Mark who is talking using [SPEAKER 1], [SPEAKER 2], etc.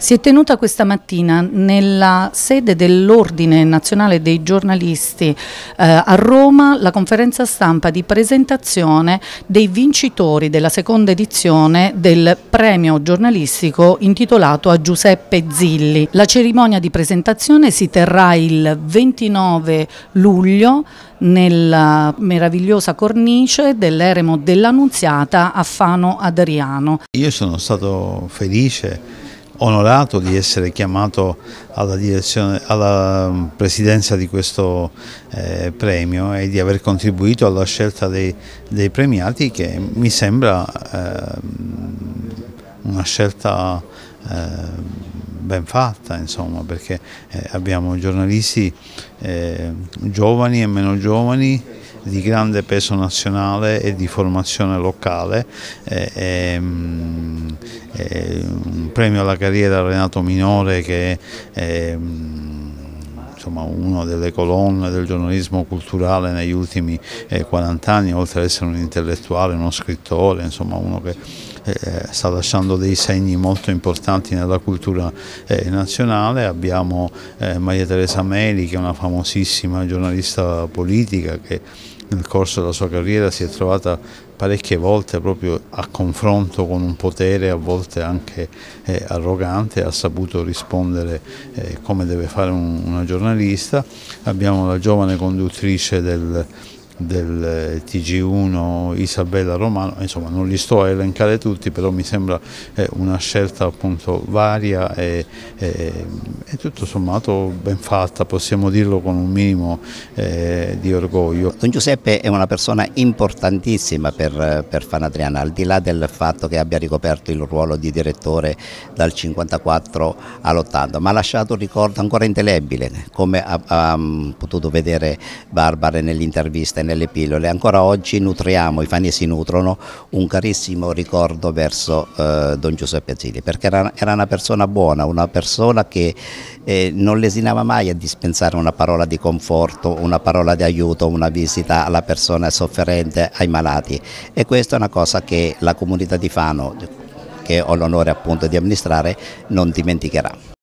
[SPEAKER 1] Si è tenuta questa mattina nella sede dell'Ordine Nazionale dei Giornalisti eh, a Roma la conferenza stampa di presentazione dei vincitori della seconda edizione del premio giornalistico intitolato a Giuseppe Zilli. La cerimonia di presentazione si terrà il 29 luglio nella meravigliosa cornice dell'eremo dell'Annunziata a Fano Adriano.
[SPEAKER 2] Io sono stato felice onorato di essere chiamato alla, alla mm, presidenza di questo eh, premio e di aver contribuito alla scelta dei, dei premiati che mi sembra eh, una scelta eh, ben fatta insomma perché eh, abbiamo giornalisti eh, giovani e meno giovani di grande peso nazionale e di formazione locale. Eh, ehm, eh, un premio alla carriera Renato Minore che ehm, insomma, una delle colonne del giornalismo culturale negli ultimi eh, 40 anni, oltre ad essere un intellettuale, uno scrittore, insomma uno che eh, sta lasciando dei segni molto importanti nella cultura eh, nazionale. Abbiamo eh, Maria Teresa Meli che è una famosissima giornalista politica che nel corso della sua carriera si è trovata parecchie volte proprio a confronto con un potere a volte anche eh, arrogante, ha saputo rispondere eh, come deve fare un, una giornalista. Abbiamo la giovane conduttrice del del TG1 Isabella Romano, insomma non li sto a elencare tutti, però mi sembra eh, una scelta appunto varia e, e, e, tutto sommato ben fatta, possiamo dirlo con un minimo eh, di orgoglio.
[SPEAKER 3] Don Giuseppe è una persona importantissima per, per Fanadriana, al di là del fatto che abbia ricoperto il ruolo di direttore dal 54 all'80, ma ha lasciato un ricordo ancora indelebile, come ha, ha potuto vedere Barbara nell'intervista nelle pillole. Ancora oggi nutriamo, i fani si nutrono, un carissimo ricordo verso eh, Don Giuseppe Zilli, perché era, era, una persona buona, una persona che eh, non lesinava mai a dispensare una parola di conforto, una parola di aiuto, una visita alla persona sofferente, ai malati. E questa è una cosa che la comunità di Fano, che ho l'onore appunto di amministrare, non dimenticherà.